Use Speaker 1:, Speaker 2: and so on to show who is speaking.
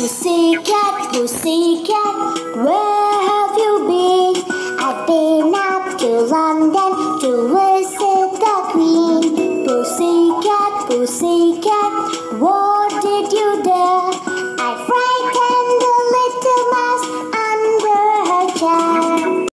Speaker 1: Pussycat, pussycat, where have you been? I've been up to London to visit the Queen. Pussycat, pussycat.